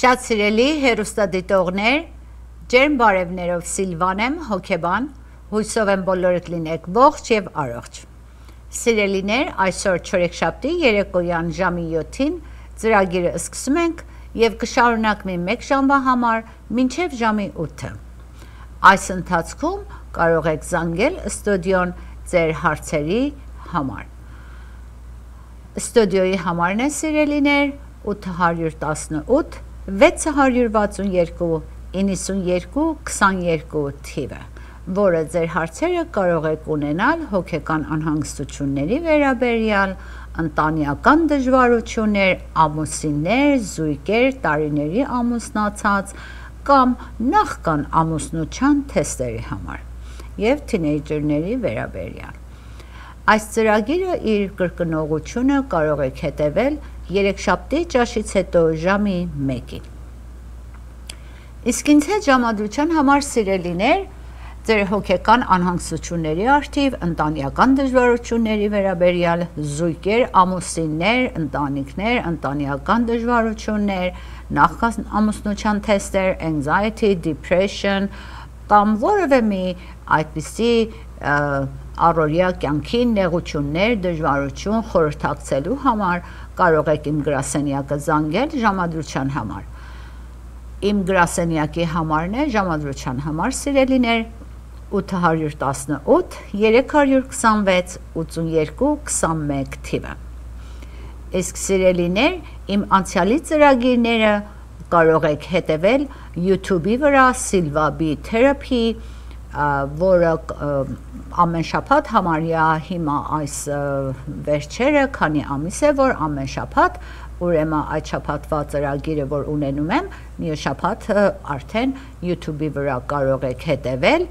Շատ սիրելի հերուստադիտողներ, ջերմ բարևներով Սիլվան եմ, հոգեբան, հույսով եմ բոլորդ լինեք ողջ եւ առողջ։ Սիրելիներ, այսօր չորեքշաբթի երեկոյան ժամի 7-ին ծրագիրը սկսում ենք եւ կշարունակվի 1 ժամվա համար մինչեւ ժամի 8-ը։ Այս ընթացքում կարող եք զանգել ստուդիոն ձեր հարցերի համար։ Ստուդիոյի համարն է սիրելիներ 818 662 92 22 թիվը, որը ձեր հարցերը կարող եք ունենալ հոգեկան անհանգստությունների վերաբերյալ, ընտանեկան դժվարություններ, ամուսիններ, զույգեր, տարիների ամուսնացած կամ նախքան ամուսնության թեստերի համար եւ թինեյջերների վերաբերյալ։ Այս ծրագիրը իր կրկնողությունը կարող եք հետևել երեքշաբթի ճաշից հետո ժամի 1-ին։ Իսկ ինձ հետ ժամադրության համար սիրելիներ, ձեր հոգեկան անհանգստությունների արդիվ, ընտանեկան դժվարությունների վերաբերյալ, զույգեր, ամուսիններ, ընտանիքներ, ընտանեկան դժվարություններ, նախքան ամուսնության թեստեր, anxiety, depression կամ որևէ մի այդպիսի առօրյա կյանքի նեղություններ, դժվարություն խորհրդակցելու համար կարող եք իմ գրասենյակը զանգել ժամադրության համար։ Իմ գրասենյակի համարն է ժամադրության համար սիրելիներ 818 326 82 21 թիվը։ Իսկ սիրելիներ, իմ անցյալի ծրագիրները կարող եք հետևել YouTube-ի վրա Silva-B Therapy որը ամեն շաբաթ համարյա հիմա այս վերջերը, քանի ամիս է, որ ամեն շաբաթ ուրեմն այդ շաբաթվա ծրագիրը, որ ունենում եմ, մյուս շաբաթ արդեն YouTube-ի վրա կարող եք հետևել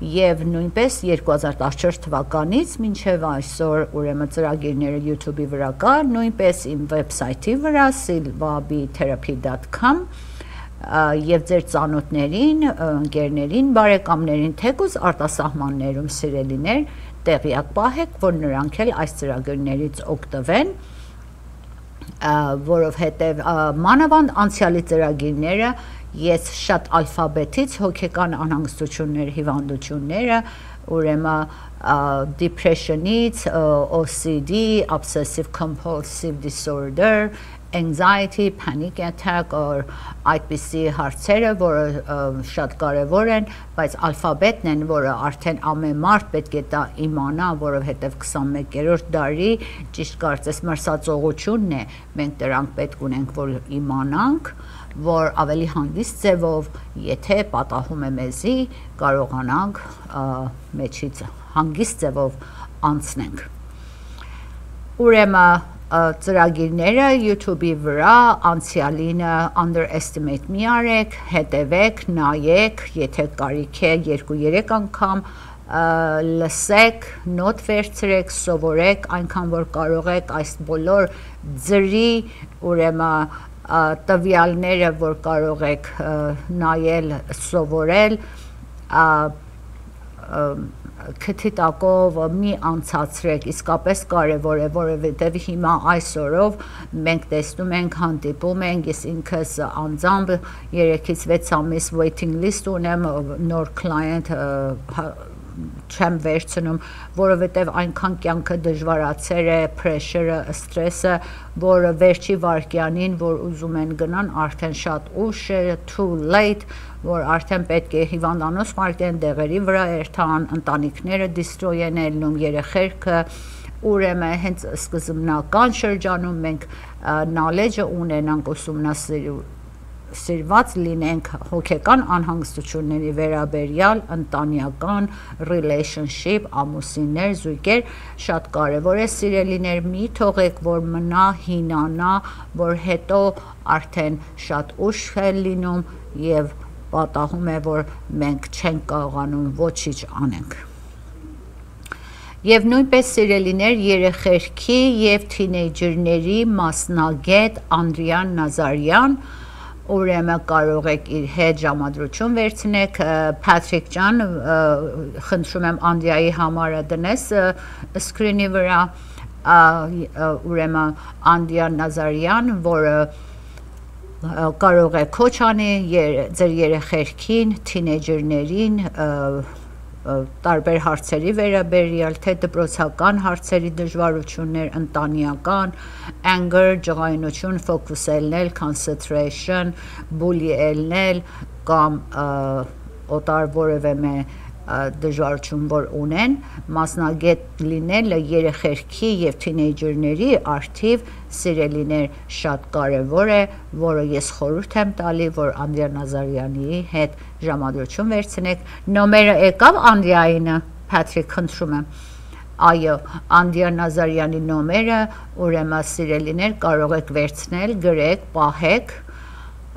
եւ նույնպես 2014 թվականից մինչեւ այսօր ուրեմն ծրագիրները YouTube-ի վրա կա, նույնպես իմ վեբսայթի վրա silvabtherapy.com եւ ձեր ծանոթներին, ընկերներին, բարեկամներին, թեկուզ արտասահմաններում սիրելիներ տեղյակ պահեք, որ նրանք էլ այս ծրագրներից օգտվեն, որովհետեւ մանավանդ անցյալի ծրագիրները ես շատ ալֆաբետից հոգեկան անհանգստություններ, հիվանդությունները, ուրեմն depression-ից, OCD, obsessive compulsive disorder, anxiety, panic attack or այդպիսի հարցերը, որը շատ կարևոր են, բայց ալֆաբետն են, որը արդեն ամեն մարդ պետք է դա իմանա, որովհետև 21-րդ դարի ճիշտ կարծես մրսածողությունն է, մենք դրանք պետք ունենք, որ իմանանք, որ ավելի հանգիստ ձևով, եթե պատահում է մեզի, կարողանանք մեջից հանգիստ ձևով անցնենք։ Ուրեմն ծրագիրները YouTube-ի վրա անցյալինը underestimate մի արեք, հետևեք, նայեք, եթե կարիք է 2-3 անգամ լսեք, նոտ վերցրեք, սովորեք այնքան որ կարող եք այս բոլոր ծրի ուրեմն տվյալները, որ կարող եք նայել, սովորել, քթի տակով մի անցածրեք, իսկապես կարևոր է, որովհետև հիմա այսօրով մենք տեսնում ենք, հանդիպում ենք, ես ինքս անձամբ 3-ից 6 ամիս waiting list ունեմ, նոր client չեմ վերցնում, որովհետև այնքան կյանքը դժվարացեր է, pressure-ը, stress-ը, որը վերջի վարքյանին, որ ուզում են գնան, արդեն շատ ուշ է, too late, որ արդեն պետք է հիվանդանոց մարկեն դեղերի վրա երթան, ընտանիքները դիստրոյ են ելնում, երեխերքը, ուրեմն հենց սկզբնական շրջանում մենք knowledge-ը ունենանք ուսումնասիրում սիրված լինենք հոգեկան անհանգստությունների վերաբերյալ ընտանեկան relationship, ամուսիններ, զույգեր, շատ կարևոր է սիրելիներ, մի թողեք, որ մնա, հինանա, որ հետո արդեն շատ ուշ է լինում եւ պատահում է, որ մենք չենք կարողանում ոչինչ անենք։ Եվ նույնպես սիրելիներ երեխերքի եւ թինեյջերների մասնագետ Անդրիան Նազարյան ուրեմն կարող եք իր հետ ժամադրություն վերցնեք Փատրիկ ջան խնդրում եմ Անդրիայի համարը դնես սկրինի վրա ուրեմն Անդրիա Նազարյան որը կարող է քոչ անի ձեր երեխերքին, թինեյջերներին, տարբեր հարցերի վերաբերյալ, թե դպրոցական հարցերի դժվարություններ, ընտանեկան, anger, ջղայնություն, focus ելնել, concentration, bully ելնել կամ օտար որևէ մե դժվարություն որ ունեն, մասնագետ լինելը երեխերքի եւ թինեյջերների արթիվ սիրելիներ շատ կարեւոր է, որը ես խորհուրդ եմ տալի, որ Անդրեա Նազարյանի հետ ժամադրություն վերցնեք։ Նոմերը եկավ Անդրեայինը, Փատրիկ, խնդրում եմ։ Այո, Անդրեա Նազարյանի նոմերը, ուրեմն սիրելիներ կարող եք վերցնել, գրեք, պահեք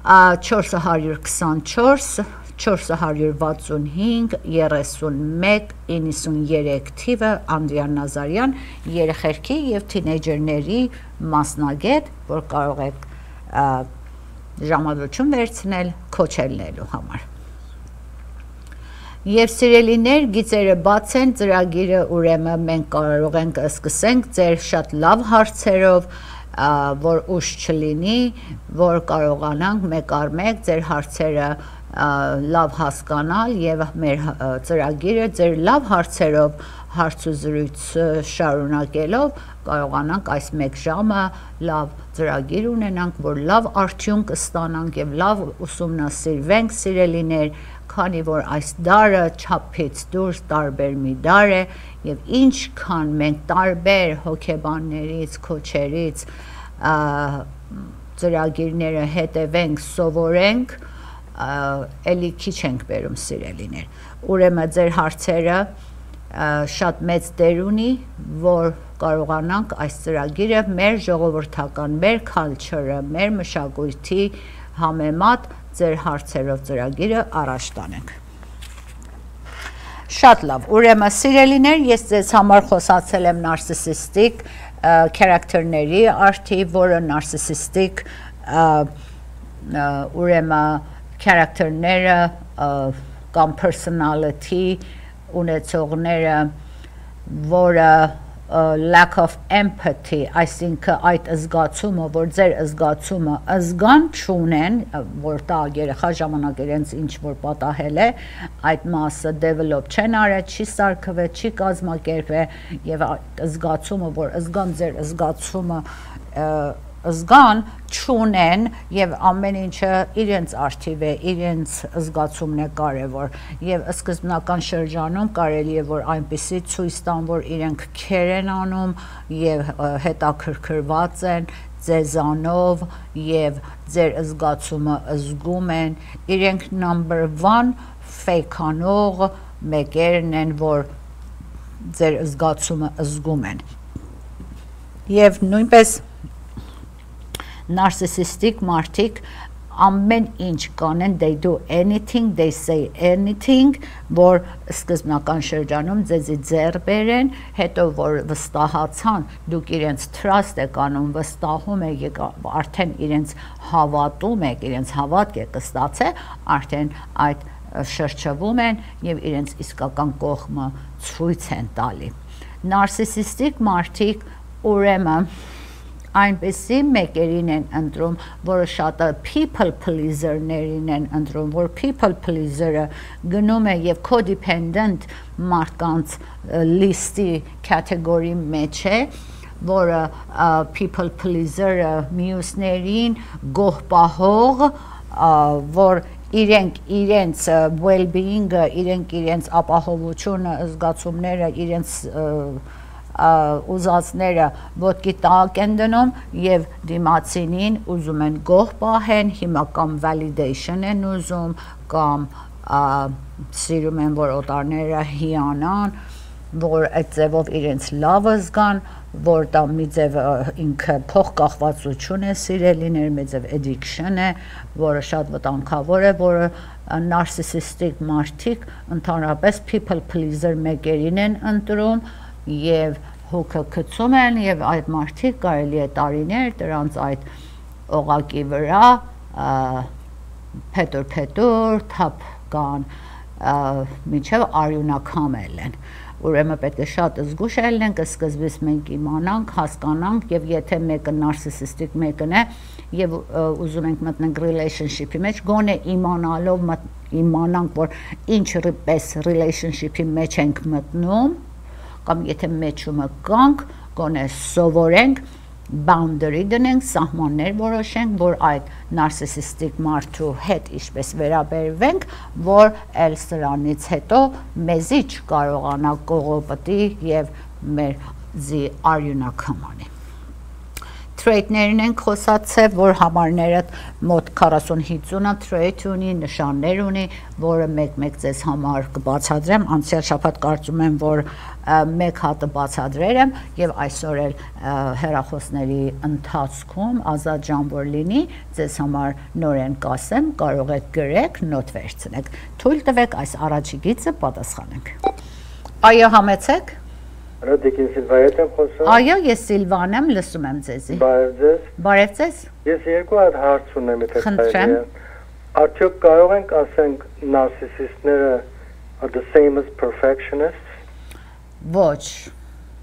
424 465 31 93 թիվը Անդրեան Նազարյան երեխերքի եւ թինեյջերների մասնագետ, որ կարող եք ժամադրություն վերցնել քոչելնելու համար։ Եվ սիրելիներ, գիծերը բաց են, ծրագիրը ուրեմն մենք կարող ենք սկսենք ձեր շատ լավ հարցերով, որ ուշ չլինի, որ կարողանանք մեկ առ մեկ ձեր հարցերը լավ հասկանալ եւ մեր ծրագիրը ձեր լավ հարցերով հարցուզրույց շարունակելով կարողանանք այս 1 ժամը լավ ծրագիր ունենանք, որ լավ արդյունք ստանանք եւ լավ ուսումնասիրվենք սիրելիներ, քանի որ այս դարը չափից դուրս տարբեր մի դար է եւ ինչքան մենք տարբեր հոգեբաններից, քոչերից ծրագիրները հետևենք, սովորենք, էլի քիչ ենք բերում սիրելիներ։ Ուրեմն ձեր հարցերը շատ մեծ դեր ունի, որ կարողանանք այս ծրագիրը մեր ժողովրդական, մեր culture-ը, մեր մշակույթի համեմատ ձեր հարցերով ծրագիրը առաջ տանենք։ Շատ լավ։ Ուրեմն սիրելիներ, ես ձեզ համար խոսացել եմ նարսիսիստիկ character-ների արդի, որը նարսիսիստիկ ուրեմն character-ները կամ personality ունեցողները, որը lack of empathy, այսինքն այդ զգացումը, որ ձեր զգացումը զգան չունեն, որ տա երեխա ժամանակ իրենց ինչ որ պատահել է, այդ մասը develop չեն արել, չի սարքվել, չի կազմակերպվել եւ այդ զգացումը, որ զգան ձեր զգացումը զգան չունեն եւ ամեն ինչը իրենց արթիվ է, իրենց զգացումն է կարևոր եւ սկզբնական շրջանում կարելի է որ այնպեսի ցույց տան, որ իրենք քեր են անում եւ հետաքրքրված են ձեզանով եւ ձեր զգացումը զգում են իրենք number 1 ֆեյքանող մեկերն են որ ձեր զգացումը զգում են եւ նույնպես նարսիսիստիկ մարդիկ ամեն ինչ կանեն they do anything they say anything որ սկզբնական շրջանում ձեզի ձեռ բերեն հետո որ վստահացան դուք իրենց trust եք անում վստահում եք արդեն իրենց հավատում եք իրենց հավատք եք ստացել արդեն այդ շրջվում են եւ իրենց իսկական կողմը ցույց են տալի նարսիսիստիկ մարդիկ ուրեմն այնպեսի մեկերին են ընտրում, որը շատը people pleaser-ներին են ընտրում, որ people pleaser-ը գնում է եւ codependent մարդկանց լիստի կատեգորի մեջ է, որը people pleaser-ը մյուսներին գոհ պահող, որ իրենք իրենց well-being-ը, իրենք իրենց ապահովությունը, զգացումները, իրենց և, ուզածները ոտքի տակ են դնում եւ դիմացինին ուզում են գոհ պահեն, հիմա կամ validation են ուզում, կամ սիրում են որ օտարները հիանան, որ այդ ձևով իրենց լավը զգան, որ դա մի ձև ինքը փոխկախվածություն է սիրելիներ, մի ձև addiction է, որը շատ վտանգավոր է, որը նարսիսիստիկ մարդիկ ընդհանրապես people pleaser մեկերին են ընտրում, եւ հոգը գցում են եւ այդ մարդիկ կարելի է տարիներ դրանց այդ օղակի վրա փետուր փետուր թափ կան միջև արյունակամել են ուրեմն պետք է շատ զգուշ ելնենք սկզբից մենք իմանանք հասկանանք եւ եթե մեկը նարսիսիստիկ մեկն է եւ ուզում ենք մտնենք relationship-ի մեջ, գոնե իմանալով իմանանք, որ ինչ պես relationship-ի մեջ ենք մտնում, կամ եթե մեջումը կանք, գոնե սովորենք boundary դնենք, սահմաններ որոշենք, որ այդ նարսիսիստիկ մարդու հետ ինչպես վերաբերվենք, որ ել սրանից հետո մեզի չկարողանա կողոպտի եւ մեր զի արյունակ համանի թրեյթներն են խոսացել, որ համարները մոտ 40-50-ը թրեյթ ունի, նշաններ ունի, որը մեկ-մեկ ձեզ համար կբացատրեմ, անցյալ շաբաթ կարծում եմ, որ մեկ հատը բացադրել եմ եւ այսօր էլ հերախոսների ընթացքում ազատ ժամ որ լինի, ձեզ համար նորեն կասեմ, կարող եք գրեք, նոտ վերցնեք։ Թույլ տվեք այս առաջի գիծը պատասխանենք։ Այո, համեցեք։ Հələ Դիկին Սիլվայից եմ խոսում։ Այո, ես Սիլվան եմ, լսում եմ ձեզի։ Բարև ձեզ։ Բարև ձեզ։ Ես երկու հատ հարց ունեմ, եթե Խնդրեմ։ Արդյոք կարող ենք ասենք նարսիսիստները are the same as perfectionists։ Ոչ։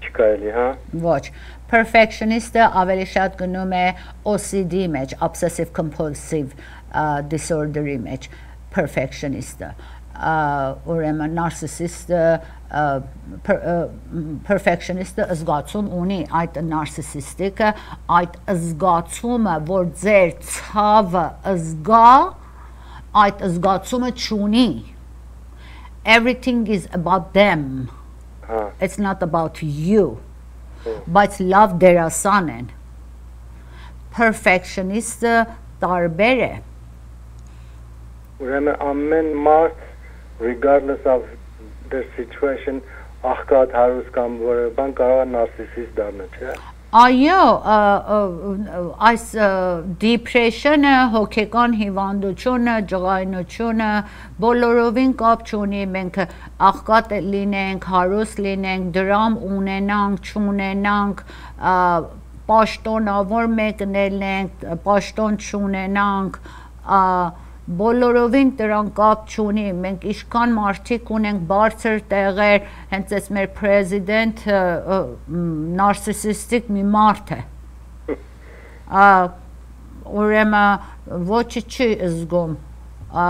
Չկարելի, հա։ Ոչ։ Perfectionist-ը ավելի շատ գնում է OCD մեջ, obsessive compulsive disorder-ի մեջ, perfectionist-ը ուրեմն նարսիսիստը perfectionist-ը զգացում ունի այդ նարսիսիստիկը այդ զգացումը որ ձեր ցավը զգա այդ զգացումը չունի everything is about them it's not about you բայց լավ դերասան են perfectionist-ը տարբեր է ուրեմն ամեն մարդ regardless of their situation աղքատ հարուստ կամ որը բան կարող է նարսիսիստ դառնալ, չէ՞։ Այո, այս depression-ը, հոգեկան հիվանդությունը, ջղայնությունը բոլորովին կապ չունի, մենք աղքատ լինենք, հարուստ լինենք, դրամ ունենանք, չունենանք, պաշտոնավոր մեկնել ենք, պաշտոն չունենանք, բոլորովին դրան կապ չունի մենք իշքան մարդիկ ունենք բարձր տեղեր հենց այս մեր պրեզիդենտ նարսիսիստիկ մի մարդ է ա ուրեմն ոչի չի զգում ա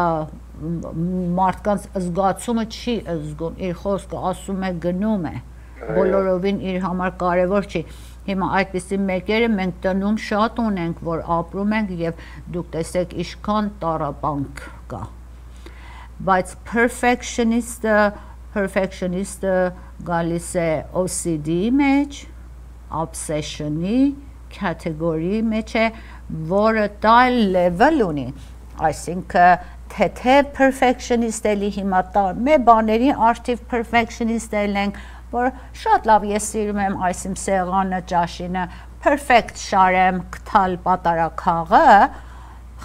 մարդկանց զգացումը չի զգում իր խոսքը ասում է գնում է բոլորովին իր համար կարևոր չի Հիմա այդպիսի մեկերը մենք տնում շատ ունենք, որ ապրում ենք եւ դուք տեսեք իշքան տարապանք կա։ Բայց perfectionist-ը perfectionist-ը գալիս է OCD մեջ, obsession-ի կատեգորիի մեջ է, որը տալ level ունի, այսինքն թե perfectionist էլի հիմա տա մե բաների արդիվ perfectionist ենք որ շատ լավ ես սիրում եմ այս իմ սեղանը, ճաշինը, perfect շարեմ, կթալ պատարակաղը,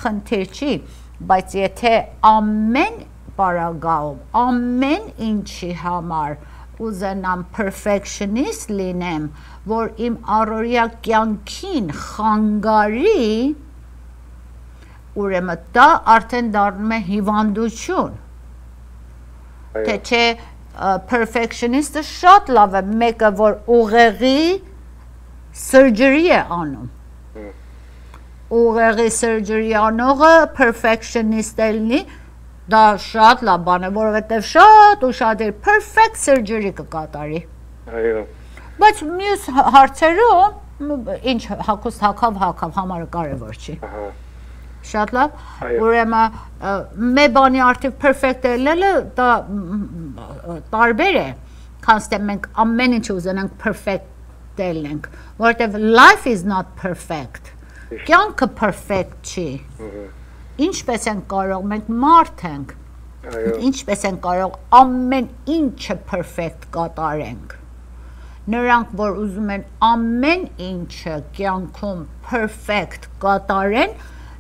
խնդիր չի, բայց եթե ամեն պարագայում, ամեն ինչի համար ուզենամ perfectionist լինեմ, որ իմ առօրյա կյանքին խանգարի, ուրեմն դա արդեն դառնում է հիվանդություն։ Թե չէ perfectionist-ը շատ լավ է, մեկը որ ուղեղի surgery է անում։ Ուղեղի surgery անողը perfectionist է լինի, դա շատ լավ բան է, որովհետև շատ ուշադիր perfect surgery կկատարի։ Այո։ Բայց մյուս հարցերում ինչ հակոս հակավ հակավ համարը կարևոր չի։ Ահա շատ լավ ուրեմն մե բանի արդիվ perfect ելելը դա տարբեր է քանց թե մենք ամեն ինչ ուզենանք perfect ելենք որովհետև life is not perfect կյանքը perfect չի ինչպես են կարող մենք մարդ ենք ինչպես են կարող ամեն ինչը perfect կատարենք նրանք որ ուզում են ամեն ինչը կյանքում perfect կատարեն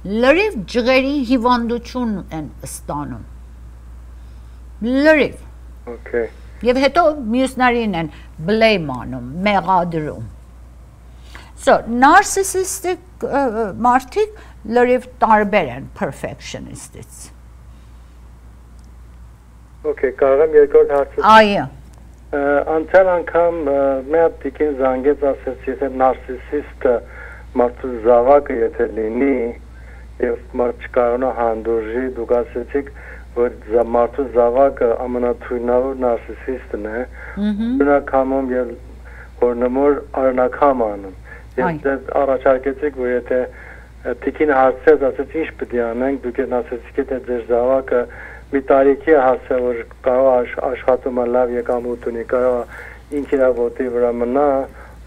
լրիվ ջղերի հիվանդություն են ստանում։ Լրիվ։ Okay։ Եվ հետո մյուսներին են blame անում, մեղադրում։ So, narcissistic մարդիկ լրիվ տարբեր են perfectionist-ից։ Okay, կարող եմ երկրորդ հարցը։ Այո։ Անցյալ անգամ հատ տիկին զանգեց ասեց, եթե նարսիսիստը մարդու զավակը եթե լինի եւ մարդ չկարողանա հանդուրժի դուք ասեցիք որ մարդու զավակը ամենաթույնավոր նարսիսիստն է բնակամում եւ որ նմոր արնակամ անում եւ դե առաջարկեցիք որ եթե տիկին հարցրեց ասեց ինչ պետք է անենք դուք ասեցիք թե ձեր զավակը մի տարիքի հասել որ կարող աշխատում լավ եկամուտ ունի կարող ինքն իր ոտի վրա մնա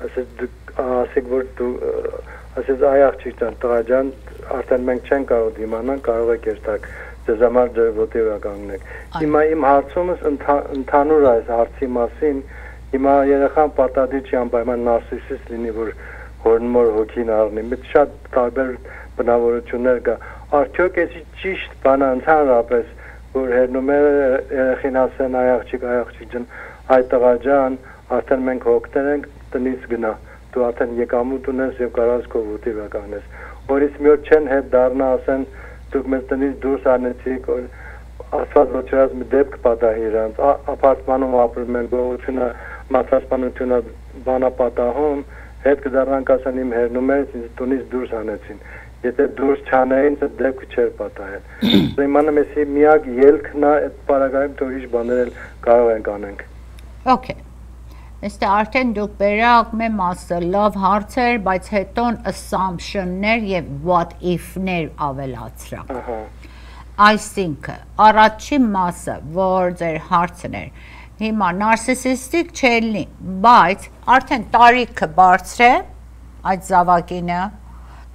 ասես ասեք որ դու ասես այ աղջիկ ջան տղա ջան արդեն մենք չենք կարող դիմանալ կարող եք երթակ ձեզ համար ձեր ոտի վրա կանգնեք հիմա իմ հարցումս ընդհանուր այս հարցի մասին հիմա երեխան պատադի չի անպայման նարսիսիստ լինի որ հորնմոր հոգին առնի մեծ շատ տարբեր բնավորություններ կա արդյոք էսի ճիշտ բանը ընդհանրապես որ հերնում է երեխին ասեն այ աղջիկ այ աղջիկ ջան այ տղա ջան արդեն մենք հոգներ ենք տնից գնա դու արդեն եկամուտ ունես եւ կարաս քո ոտի վրա կանես որից մի օր չեն հետ դառնա ասեն դուք մեզ տնից դուրս անեցիք ասած ոչրած մի դեպք պատահի իրանց ապարտմանում ապրում են գողությունը մացասպանությունը բանապատահում հետ կդառնանք ասեն իմ հերնում էր ինձ տնից դուրս անեցին եթե դուրս չանային, դա դեպք չէր պատահել։ Իմանում էսի միակ ելքն է այդ բարակայում թող ինչ բաներ կարող ենք անենք։ Okay։ Այստեղ արդեն դուք բերակ մե մասը լավ հարցեր, բայց հետո assumption-ներ եւ what if-ներ ավելացրակ։ Ահա։ Այսինքն, առաջին մասը, որ ձեր հարցն էր, հիմա նարսիսիստիկ չելնի, բայց արդեն տարիքը բարձր է այդ զավակինը,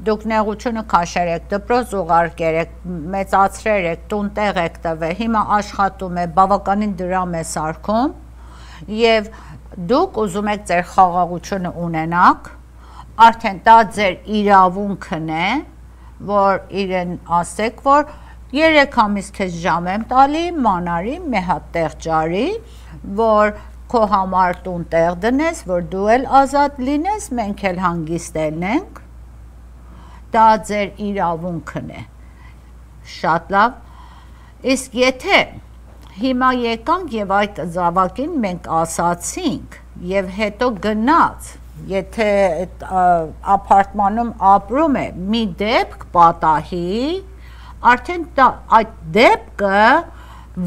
դուք նեղությունը քաշերեք, դպրոց ուղարկերեք, մեծացրերեք, տուն տեղ եք տվել, հիմա աշխատում է, բավականին դրամ է սարքում եւ դուք ուզում եք ձեր խաղաղությունը ունենաք, արդեն դա ձեր իրավունքն է, որ իրեն ասեք, որ 3 ամիս քեզ ժամ եմ տալի, մանարի, մի հատ տեղ ջարի, որ քո համար տուն տեղ դնես, որ դու էլ ազատ լինես, մենք էլ հանգիստ ելնենք դա ձեր իրավունքն է շատ լավ իսկ եթե հիմա եկանք եւ այդ զավակին մենք ասացինք եւ հետո գնաց եթե այդ ապարտմանում ապրում է մի դեպք պատահի արդեն դա այդ դեպքը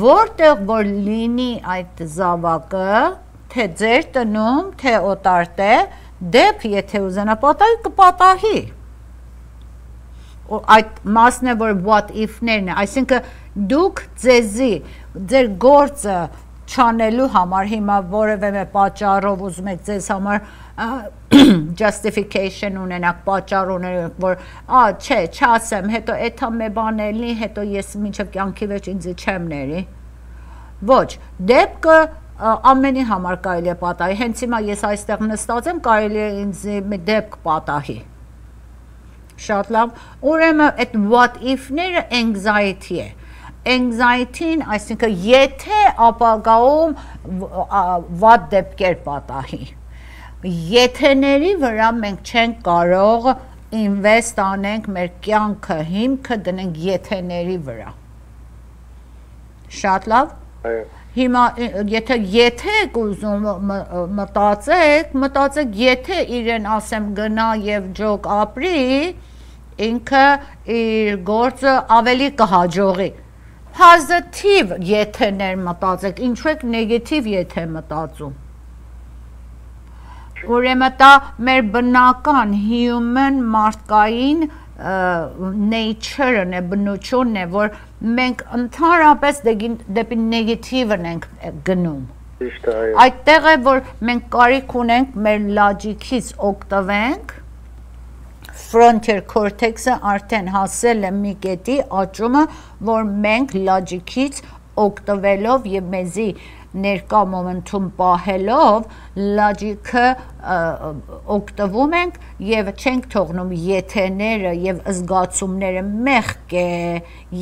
որտեղ որ լինի այդ զավակը թե ձեր տնում թե օտար տե դեպք եթե ուզենա պատահի կպատահի այդ մասն է որ what if-ներն է, այսինքն դուք ձեզի ձեր գործը չանելու համար հիմա որևէ պատճառով ուզում եք ձեզ համար justification ունենաք, պատճառ ունենաք, որ ա, չէ, չասեմ, հետո էթա մե բան էլի, հետո ես մինչև կյանքի մեջ ինձ չեմ ների։ Ոչ, դեպքը ամենի համար կարելի է պատահի։ Հենց հիմա ես այստեղ նստած եմ, կարելի է ինձ մի դեպք պատահի Շատ լավ։ Ուրեմն այդ what if-ները anxiety է anxiety-ն, այսինքն եթե ապագայում վատ դեպքեր պատահի։ Եթեների վրա մենք չենք կարող invest անենք մեր կյանքը, հիմքը դնենք եթեների վրա։ Շատ լավ։ Այո հիմա եթե եթե եք ուզում մտածեք, մտածեք եթե իրեն ասեմ գնա եւ ջոկ ապրի, ինքը իր գործը ավելի կհաջողի positive եթեներ մտածեք, ինչու եք նեգատիվ եթե մտածում։ Ուրեմն դա մեր բնական human մարդկային nature-ն է, բնությունն է, որ մենք ընդհանրապես դեպի նեգատիվն ենք գնում։ Այդտեղ է, որ մենք կարիք ունենք մեր լոջիկից օգտվենք, frontier cortex-ը արդեն հասել է մի կետի աճումը, որ մենք logic-ից օգտվելով եւ մեզի ներկա մոմենտում պահելով logic-ը օգտվում ենք եւ չենք թողնում եթեները եւ զգացումները մեղք է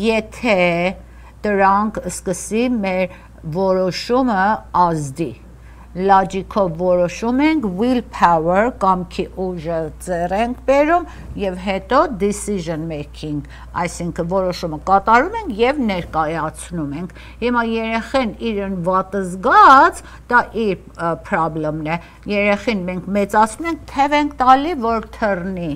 եթե դրանք սկսի մեր որոշումը ազդի logic-ով որոշում ենք, will power կամքի ուժը ծերենք բերում եւ հետո decision making, այսինքն որոշումը կատարում ենք եւ ներկայացնում ենք։ Հիմա երեխեն իրեն վատը զգաց, դա իր problem-ն է։ Երեխին մենք մեծացնում ենք, թև ենք տալի, որ թռնի։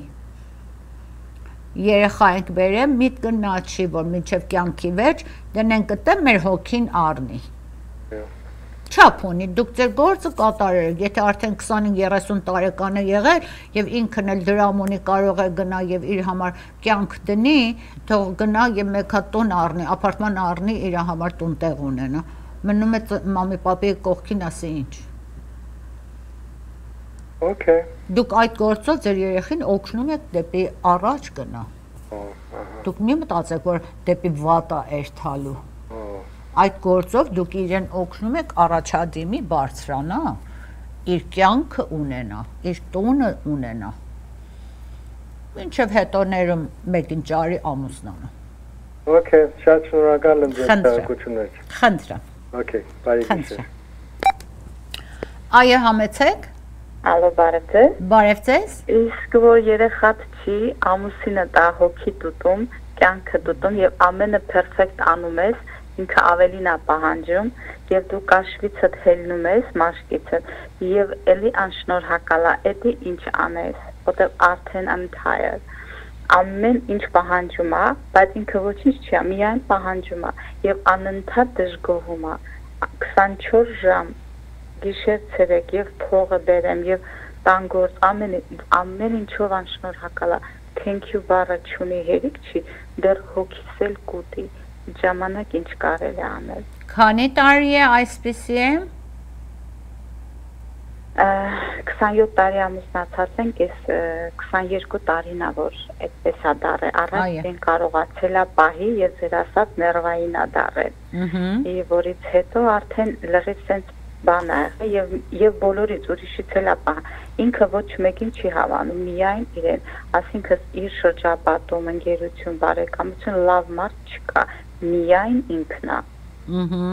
երեխա ենք բերեմ, միտ կնա չի, որ մինչև կյանքի վերջ դնենք կտե մեր հոգին առնի։ Չափ ունի, դուք ձեր գործը կատարեք, եթե արդեն 25-30 տարեկան է եղել եւ ինքն էլ դրամ ունի, կարող է գնա եւ իր համար կյանք դնի, թող գնա եւ մեկ հատ տուն առնի, ապարտման առնի, իր համար տուն տեղ ունենա։ Մնում է մամի պապի կողքին ասի ինչ։ Okay։ Դուք այդ գործով ձեր երեխին օգնում եք դեպի առաջ գնա։ Դուք մի մտածեք, որ դեպի վատա երթալու այդ գործով դուք իրեն օգնում եք առաջադիմի բարձրանա, իր կյանքը ունենա, իր տունը ունենա։ Ինչև հետո ներում մեկին ճարի ամուսնանը։ Okay, շատ շնորհակալ եմ ձեր ցանկությունից։ Խնդրեմ։ Okay, բարի գիշեր։ Այո, համեցեք։ Ալո, բարև ձեզ։ Բարև ձեզ։ Իսկ որ երեխատ չի, ամուսինը դա հոգի դուտում, կյանքը դուտում եւ ամենը պերֆեկտ անում ես, ինքը ավելին է պահանջում եւ դու կաշվիցդ հելնում ես մաշկիցդ եւ ելի անշնորհակալ է էդի ինչ անես որտեւ արդեն I'm tired ամեն ինչ պահանջում է բայց ինքը ոչինչ չի միայն պահանջում է եւ անընդհատ դժգոհում է 24 ժամ գիշեր ցերեկ եւ փողը բերեմ եւ տան գործ ամեն ամեն ինչով անշնորհակալ է thank you բառը չունի հերիք չի դեռ հոգիսել կուտի ժամանակ ինչ կարելի անել։ Քանի տարի է այսպեսի է։ 27 տարի ամուսնացած ենք, ես 22 տարին ա որ այդպես ա դարը։ Առաջ են կարողացել ա պահի եւ ձեր ասած ներվային ա դարել։ Ահա։ Եվ որից հետո արդեն լրիվ sense բան ա եւ եւ բոլորից ուրիշից էլ ա պահ։ Ինքը ոչ մեկին չի հավանում, միայն իրեն, ասինքն իր շրջապատում ընկերություն, բարեկամություն լավ մարդ չկա միայն ինքն է։ Ահա։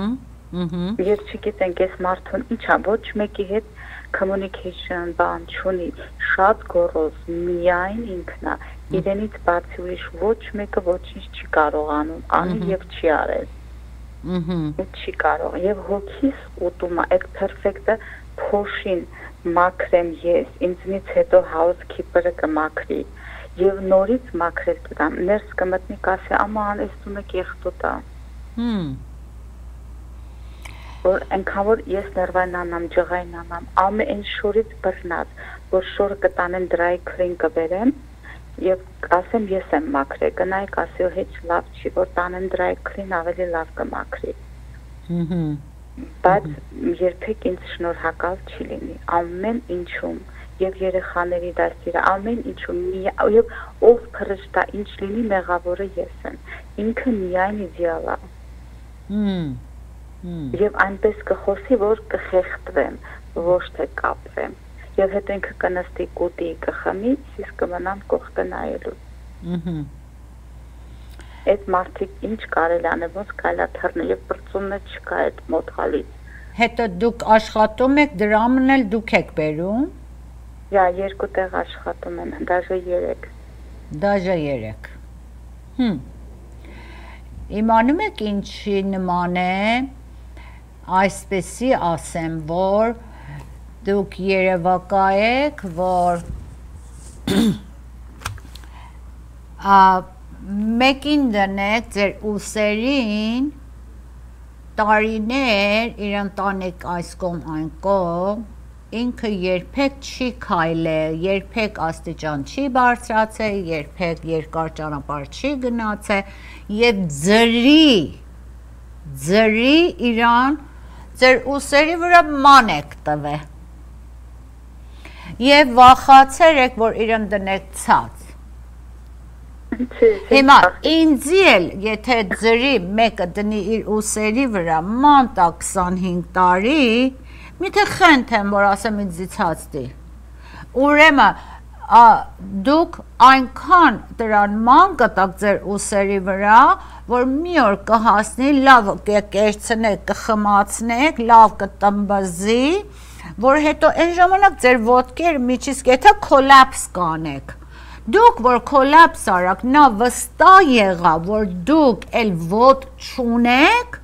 Ահա։ Ես չգիտենք այս մարդուն ինչա ոչ մեկի հետ communication բան չունի, շատ գորոզ, միայն ինքն է։ Իրենից բացի ուրիշ ոչ մեկը ոչինչ չի կարողանում, անի եւ չի արել։ Ահա։ Չի կարող եւ հոգիս ուտում է այդ perfect-ը փոշին մաքրեմ ես, ինձնից հետո housekeeper-ը կմաքրի եւ նորից մաքրել տամ ներս կմտնի կասի աման այս տունը կեղտոտա հմ որ այնքան որ ես ներվայնանամ ջղայնանամ ամեն շորից բռնած որ շորը կտանեմ dry clean կբերեմ եւ ասեմ ես եմ մաքրել գնայի կասի հեչ լավ չի որ տանեմ dry clean ավելի լավ կմաքրի հմ բայց երբեք ինձ շնորհակալ չի լինի ամեն ինչում եւ երեխաների դասերը ամեն ինչում եւ ով փրշտա ինչ լինի մեղավորը ես եմ ինքը միայն իդեալ է հմ եւ այնպես կխոսի որ կխեղտվեմ ոչ թե կապվեմ եւ հետո ինքը կնստի կուտի կխմի իսկ կմնամ կողքը նայելու ըհը այդ մարդիկ ինչ կարելի անել ոնց կարելի թռնել եւ բրծումն չկա այդ մոթալից հետո դուք աշխատում եք դրամն էլ դուք եք բերում Դա երկու տեղ աշխատում եմ, դաժե 3։ Դաժե 3։ Հմ։ Իմանում եք ինչի նման է այսպեսի ասեմ, որ դուք երևակա եք, որ ա մեկին դնեք ձեր ուսերին տարիներ իր ընտանիք այս կողմ այն կողմ ինքը երբեք չի քայլել, երբեք աստիճան չի բարձրացել, երբեք երկար ճանապարհ չի գնացել եւ ձրի ձրի իրան ձեր ուսերի վրա ման եք տվել եւ վախացեր եք որ իրեն դնեք ցած Հիմա ինձի էլ եթե ձրի մեկը դնի իր ուսերի վրա ման տա 25 տարի, Միթե խենթ եմ, որ ասեմ ինձ ցածտի։ Ուրեմն դուք այնքան դրան ման կտակ ձեր ուսերի վրա, որ մի օր կհասնի, լավ կերցնեք, կխմացնեք, լավ կտմբզի, որ հետո այն ժամանակ ձեր ոտքերը միջից եթե կոլապս կանեք դուք որ կոլապս արակ նա վստահ եղա որ դուք էլ ոտ չունեք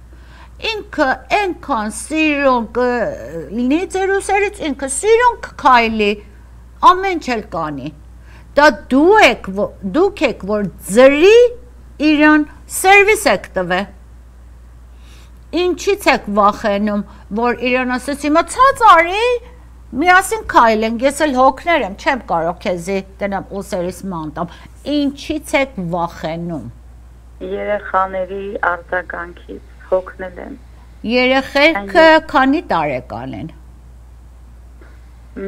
ինքը այնքան սիրուն կլինի ձեր ուսերից ինքը սիրուն կքայլի ամեն չել կանի դա դու եք դուք եք որ ծրի իրան սերվիս եք տվել ինչից եք վախենում որ իրան ասես հիմա ցած արի միասին քայլենք ես էլ հոգներ եմ չեմ կարող քեզի տնամ ուսերիս մանտամ ինչից եք վախենում երեխաների արձագանքից հոգնել եմ երեխեքը քանի տարեկան են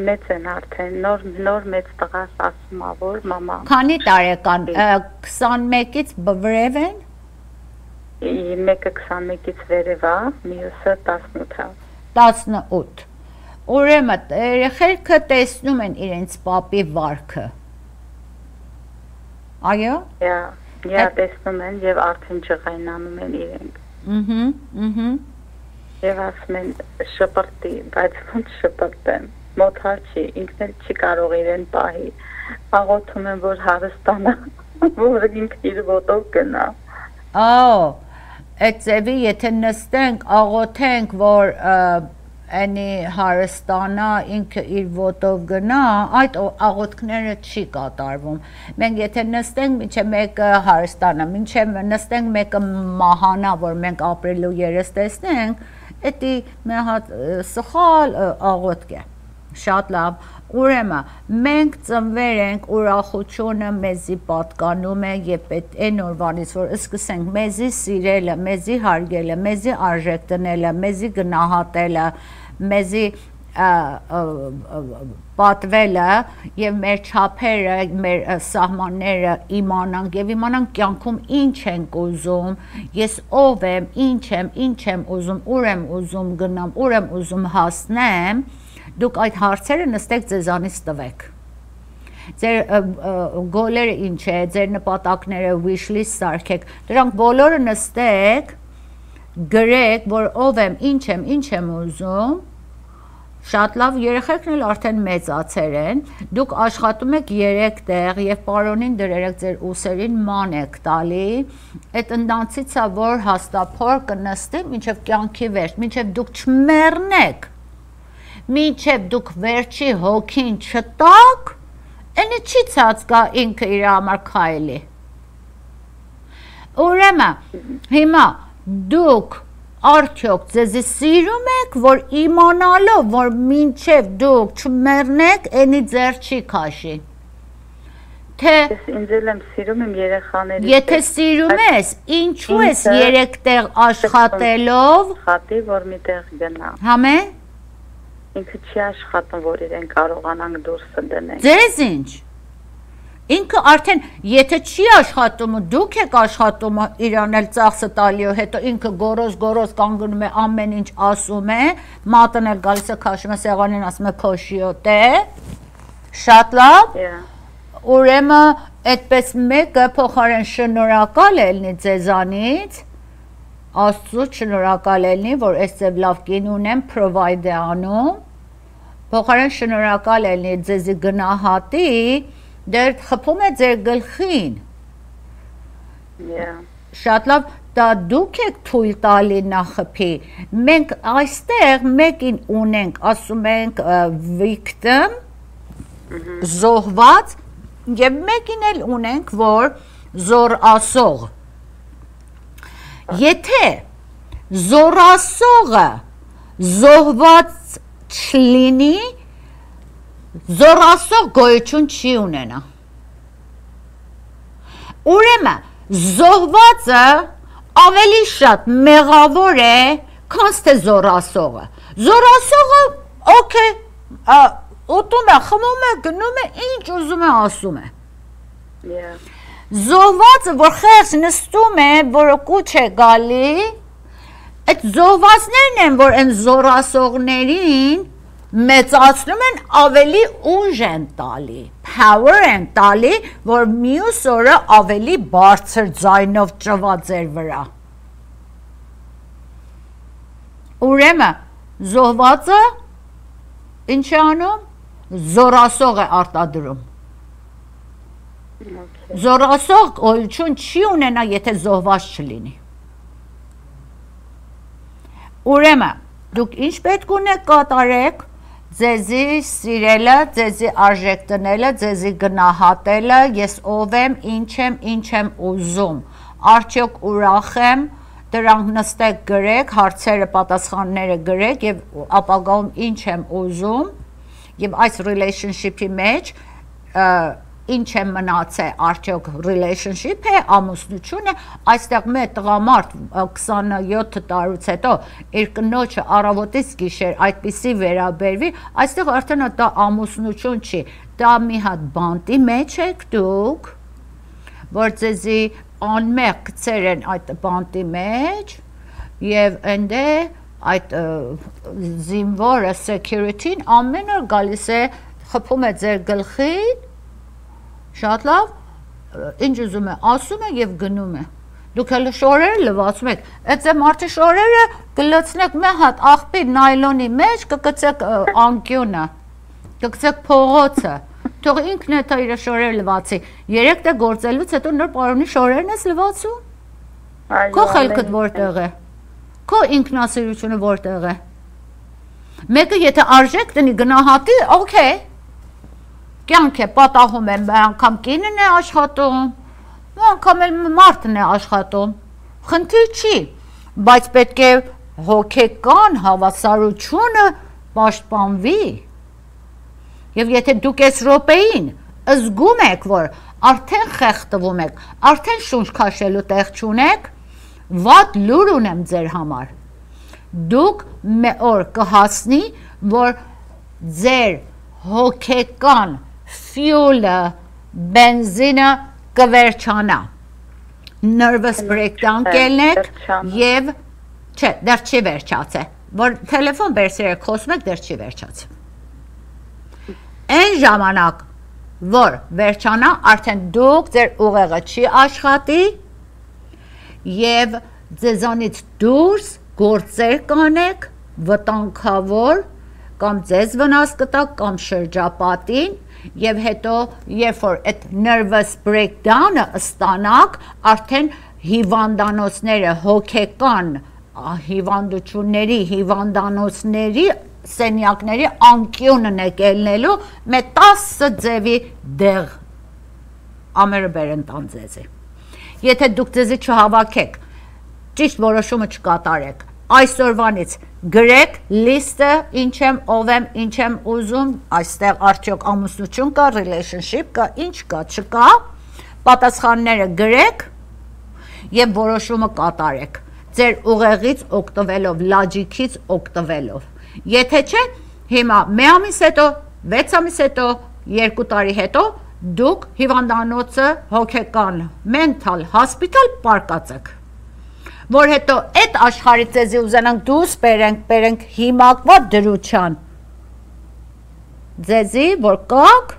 մեծ են արդեն նոր նոր մեծ տղաս ասում ա որ մամա քանի տարեկան 21-ից բվրև են մեկը 21-ից վերև է մյուսը 18-ա 18 Ուրեմն երեխեքը տեսնում են իրենց papi վարքը Այո Հա Հա տեսնում են եւ արդեն ջղայնանում են իրենք Ահա ահա Եվ ասում են շպրտի, բայց ոնց շպրտեմ մոթալ չի, ինքն էլ չի կարող իրեն պահի։ Աղոթում եմ, որ հարստանա, որ ինքն իր ոտով գնա։ Ահա, այդ ձևի եթե նստենք, աղոթենք, որ անի հարստանա ինքը իր ոտով գնա, այդ աղոթքները չի կատարվում։ Մենք եթե նստենք, ինչե մեկը հարստանա, ինչե նստենք մեկը մահանա, որ մենք ապրելու երես տեսնենք, դա մի հատ սխալ աղոթք է շատ լավ ուրեմն մենք ծնվեր ենք ուրախությունը մեզի պատկանում է եւ պետք է նորվանից որ սկսենք մեզի սիրելը, մեզի հարգելը, մեզի արժեք տնելը, մեզի գնահատելը, մեզի պատվելը եւ մեր չափերը, մեր սահմանները իմանանք եւ իմանանք կյանքում ինչ ենք ուզում, ես ով եմ, ինչ եմ, ինչ եմ ուզում, ուր եմ ուզում գնամ, ուր եմ ուզում հասնեմ, դուք այդ հարցերը նստեք ձեզանից տվեք ձեր գոլերը ինչ է, ձեր նպատակները wish list սարքեք, դրանք բոլորը նստեք, գրեք, որ ով եմ, ինչ եմ, ինչ եմ ուզում, Շատ լավ, երեխեքն էլ արդեն մեծացեր են։ Դուք աշխատում եք 3 տեղ եւ պարոնին դրերեք ձեր ուսերին ման եք տալի։ Այդ ընդանցից է որ հաստափոր կնստի մինչեւ կյանքի վերջ, մինչեւ դուք չմեռնեք մինչև դուք վերջի հոգին չտակ, այնը չի ցածկա ինքը իր համար քայլի։ Ուրեմն հիմա դուք արդյոք ձեզի սիրում եք, որ իմանալով, որ մինչև դուք չմեռնեք, այնի ձեր չի քաշի։ Թե ինձ էլ եմ սիրում եմ երեխաների։ Եթե սիրում ես, ինչու ես երեք տեղ աշխատելով, խատի որ մի տեղ գնա։ Համե ինքը չի աշխատում, որ իրեն կարողանանք դուրսը դնենք։ Ձեզ ինչ։ Ինքը արդեն եթե չի աշխատում, դուք եք աշխատում իրան էլ ծախսը տալիո, հետո ինքը գորոզ գորոզ կանգնում է ամեն ինչ ասում է, մատն էլ գալիս է քաշում է սեղանին ասում է քոշիոտե։ Շատ լավ։ Ուրեմն այդպես մեկը փոխարեն շնորհակալ է լինի ձեզանից, Աստծո շնորհակալ ելնի, որ այս ձև լավ կին ունեմ, provide անում։ Փոխարեն շնորհակալ ելնի ձեզի գնահատի, դեր խփում է ձեր գլխին։ Yeah. Շատ լավ, դա դուք եք թույլ տալի նախփի։ Մենք այստեղ մեկին ունենք, ասում ենք victim, զոհված, եւ մեկին էլ ունենք, որ զոր ասող Եթե զորասողը զոհված չլինի, զորասող գոյություն չի ունենա։ Ուրեմն զոհվածը ավելի շատ մեղավոր է, քան թե զորասողը։ Զորասողը օքեյ, ուտում է, խմում է, գնում է, ինչ ուզում է, ասում է։ Yeah զոհվածը, որ խեղճ նստում է, որը կուչ է գալի, այդ զոհվածներն են, որ այն զորասողներին մեծացնում են ավելի ուժ են տալի, power են տալի, որ մյուս օրը ավելի բարձր ձայնով ճվա ձեր վրա։ Ուրեմն զոհվածը ինչ է անում։ Զորասող է արտադրում Զորասող գոյություն չի ունենա, եթե զոհված չլինի։ Ուրեմն, դուք ինչ պետք ունեք կատարեք, ձեզի սիրելը, ձեզի արժեք տնելը, ձեզի գնահատելը, ես ով եմ, ինչ եմ, ինչ եմ ուզում։ Արդյոք ուրախ եմ, դրանք նստեք գրեք, հարցերը, պատասխանները գրեք եւ ապագայում ինչ եմ ուզում եւ այս relationship-ի մեջ ինչ է մնացել արդյոք relationship է ամուսնություն է այստեղ մեր տղամարդ 27 տարուց հետո իր կնոջը առավոտից գիշեր այդպիսի վերաբերվի այստեղ արդեն դա ամուսնություն չի դա մի հատ բանտի մեջ եք դուք որ ձեզի անմեղ գցեր են այդ բանտի մեջ եւ այնտե այդ զինվորը security-ն ամեն օր գալիս է խփում է ձեր գլխին Շատ լավ, ինչ ուզում է, ասում է եւ գնում է։ Դուք հələ շորերը լվացում եք։ Այդ է մարդի շորերը կլցնեք մի հատ աղբի նայլոնի մեջ, կգցեք անկյունը, կգցեք փողոցը։ Թող ինքն է դա իր շորերը լվացի։ Երեք դե գործելուց հետո նոր պարոնի շորերն ես լվացում։ Քո խելքդ որտեղ է։ Քո ինքնասիրությունը որտեղ է։ Մեկը եթե արժեք տնի գնահատի, օքեյ կյանք է պատահում եմ, անգամ կինն է աշխատում, անգամ էլ մարդն է աշխատում։ Խնդիր չի, բայց պետք է հոգեկան հավասարությունը պաշտպանվի։ Եվ եթե դուք այս րոպեին զգում եք, որ արդեն խեղտվում եք, արդեն շունչ քաշելու տեղ չունեք, վատ լուր ունեմ ձեր համար։ Դուք մի օր կհասնի, որ ձեր հոգեկան fuel-ը, բենզինը կվերջանա։ Nervous breakdown կելնեք եւ չէ, դեռ չի վերջացել։ Որ տելեֆոն բերսերը խոսում եք, դեռ չի վերջացել։ Այն ժամանակ, որ վերջանա, արդեն դուք ձեր ուղեղը չի աշխատի եւ ձեզանից դուրս գործեր կանեք վտանգավոր կամ ձեզ վնաս կտա կամ շրջապատին եւ հետո երբ որ այդ nervous breakdown-ը ստանաք, արդեն հիվանդանոցները հոգեկան հիվանդությունների, հիվանդանոցների սենյակների անկյունն է կելնելու մե 10 ձևի դեղ ամերը բերեն տան ձեզի։ Եթե դուք ձեզի չհավաքեք, ճիշտ որոշումը չկատարեք, այսօրվանից գրեք լիստը ինչ եմ ով եմ ինչ եմ ուզում այստեղ արդյոք ամուսնություն կա relationship կա ինչ կա չկա պատասխանները գրեք եւ որոշումը կատարեք ձեր ուղեղից օգտվելով լոջիկից օգտվելով եթե չէ հիմա մի ամիս հետո 6 ամիս հետո 2 տարի հետո դուք հիվանդանոցը հոգեկան mental hospital պարկածեք որ հետո այդ աշխարհի ցեզի ուզենանք դուրս բերենք, բերենք հիմակվա դրության։ Ձեզի որ կաք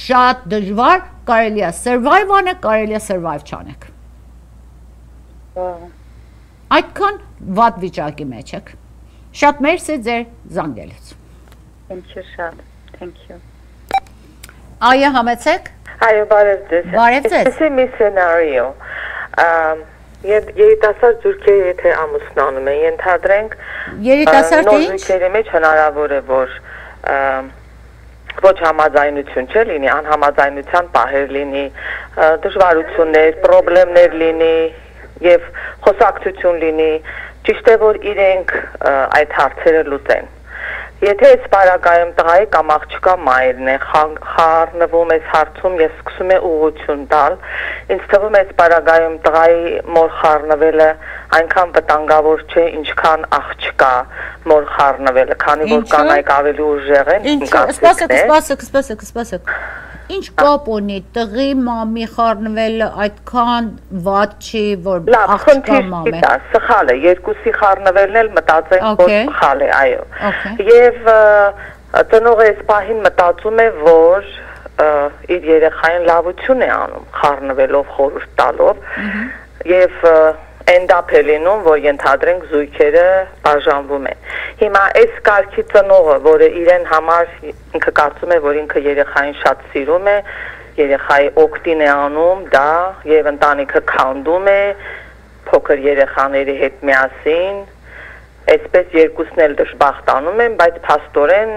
շատ դժվար կարելի է survive անել, կարելի է survive չանեք։ Այդքան վատ վիճակի մեջ եք։ Շատ մերսի ձեր զանգելուց։ Thank you շատ։ Thank you։ Այո, համեցեք։ Այո, բարև ձեզ։ Բարև ձեզ։ Այսպես մի սցենարիո։ Ամ Երիտասարդ զույգերը եթե ամուսնանում են, ենթադրենք երիտասարդ ինչ? զույգերի մեջ հնարավոր է որ ոչ համաձայնություն չէ լինի, անհամաձայնության պահեր լինի, դժվարություններ, խնդիրներ լինի եւ խոսակցություն լինի, ճիշտ է որ իրենք այդ հարցերը լուծեն Եթե այս բարակայում տղայի կամ աղջկա մայրն է խառնվում այս հարցում եւ սկսում է ուղություն տալ, ինձ թվում է բարակայում տղայի մոր խառնվելը այնքան վտանգավոր չէ, ինչքան աղջկա մոր խառնվելը, քանի որ կանայք ավելի ուժեղ են։ Ինչ, սպասեք, սպասեք, սպասեք, սպասեք ինչ կապ ունի տղի մամի խառնվելը այդքան ված չի որ աղջկա մամ է սխալ է երկուսի խառնվելն էլ մտածեն որ սխալ է այո եւ տնողը այս պահին մտածում է որ իր երեխային լավություն է անում խառնվելով խորհուրդ տալով եւ end-up է լինում, որ ենթադրենք զույգերը բաժանվում են։ Հիմա այս կարգի ծնողը, որը իրեն համար ինքը կարծում է, որ ինքը երեխային շատ սիրում է, երեխայի օգտին է անում դա եւ ընտանիքը քանդում է փոքր երեխաների հետ միասին այսպես երկուսն էլ դժբախտանում են, բայց փաստորեն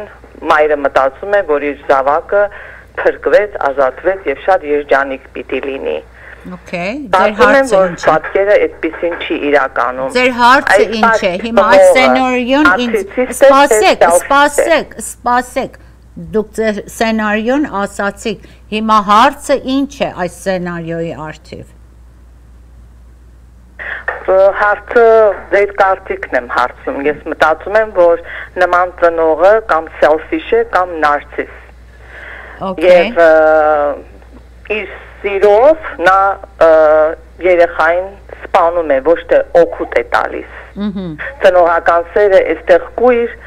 մայրը մտածում է, որ իր զավակը փրկվեց, ազատվեց եւ շատ երջանիկ պիտի լինի։ Okay, ձեր հարցը ինչ է։ Պատկերը այդպեսին չի իրականում։ Ձեր հարցը ինչ է։ Հիմա այս սցենարիոն ինձ սպասեք, սպասեք, սպասեք։ Դուք ձեր սցենարիոն ասացիք։ Հիմա հարցը ինչ է այս սցենարիոյի արդիվ։ Հարցը ձեր կարծիքն եմ հարցում։ Ես մտածում եմ, որ նման ծնողը կամ selfish է կամ narciss։ Okay։ Եվ իր սիրով նա երեխային սպանում է, ոչ թե օգուտ է տալիս։ Ծնողական սերը այստեղ կույր,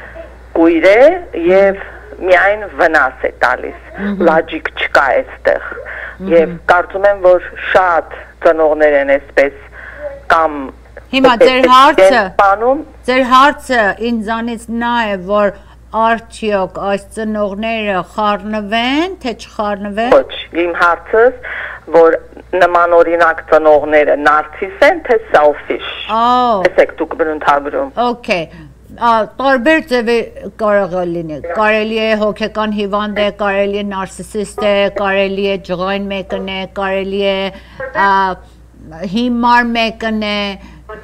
կույր է եւ միայն վնաս է տալիս։ Լոջիկ չկա այստեղ։ Եվ կարծում եմ, որ շատ ծնողներ են այսպես կամ Հիմա ձեր հարցը Ձեր հարցը ինձանից նա է, որ արդյոք այս ծնողները խառնվեն, թե չխառնվեն։ ոչ։ Իմ հարցս, որ նման օրինակ ծնողները նարցիս են, թե selfish։ Ահա, Տեսեք դուք բնութագրում։ Okay։ Ա տարբեր ձևի կարող է լինի։ Կարելի է հոգեկան հիվանդ է, կարելի է նարսիսիստ է, կարելի է ջղայն մեկն է, կարելի է հիմար մեկն է,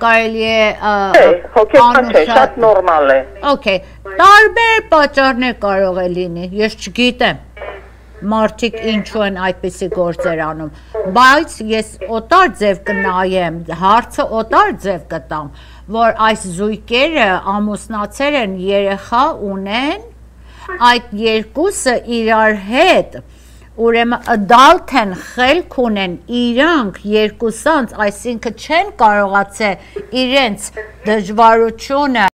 կարելի է ա, Չէ, շատ նորմալ է։ Okay, տարբեր պատճառներ կարող է լինի, ես չգիտեմ մարդիկ ինչու են այդպիսի գործեր անում, բայց ես օտար ձև կնայեմ, հարցը օտար ձև կտամ, որ այս զույգերը ամուսնացել են, երեխա ունեն, այդ երկուսը իրար հետ ուրեմն adult են, խելք ունեն, իրանք երկուսանց, այսինքն չեն կարողացել իրենց դժվարությունը